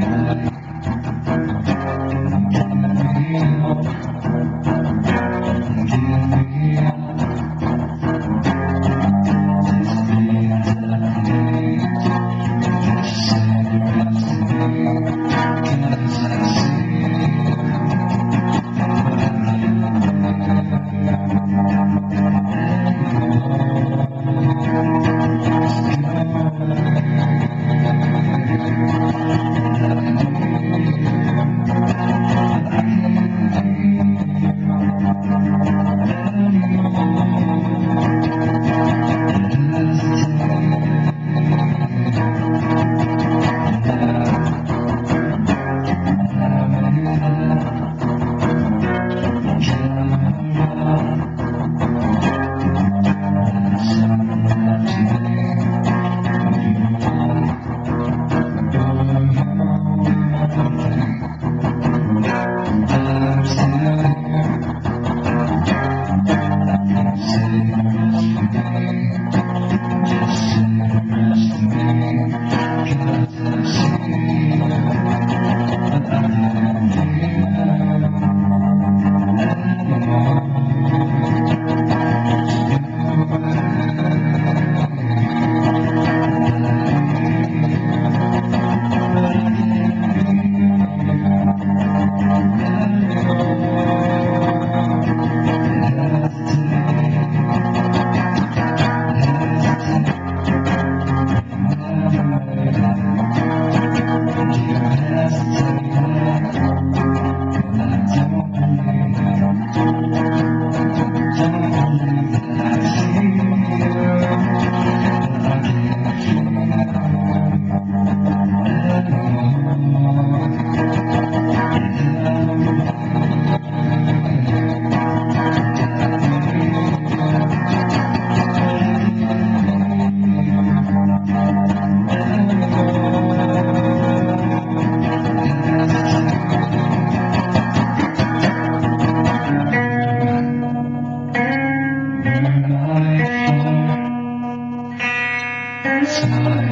Bye. Thank you.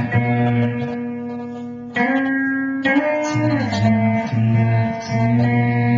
Thank you.